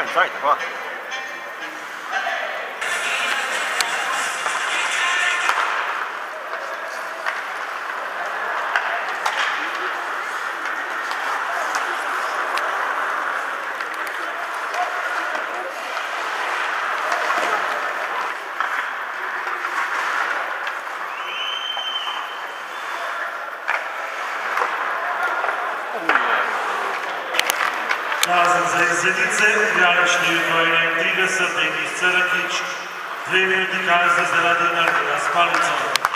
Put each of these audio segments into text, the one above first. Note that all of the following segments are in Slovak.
Jones, right? Fuck. Brezenice, igralo 4,32, Denis Crkič, dve vertikalci zaradi naredila s palicom.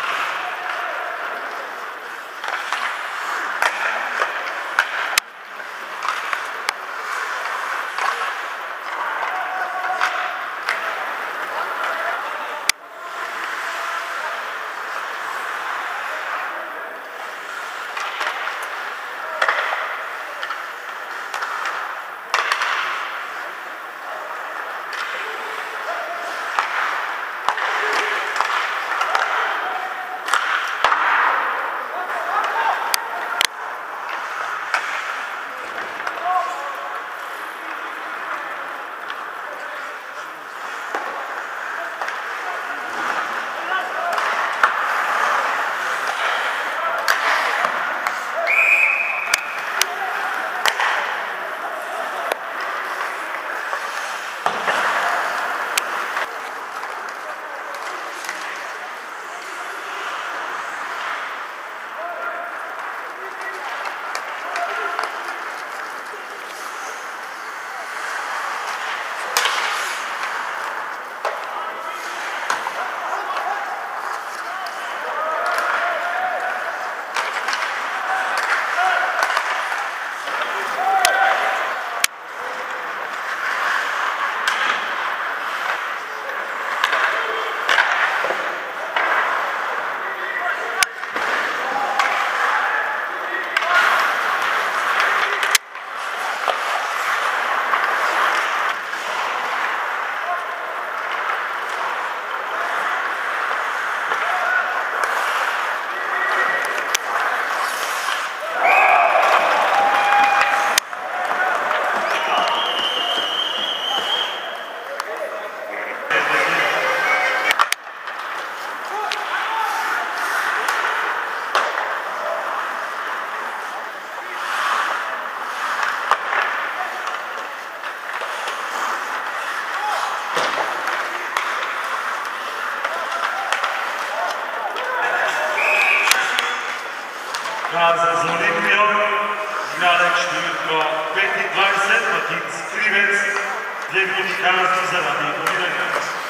Każdy z Radina z Palicą. Razem z Olimpią igraliśmy tylko 5-20 Rakic Kriwiec. Dwie minuty każdy z Radina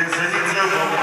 Denise Zobel.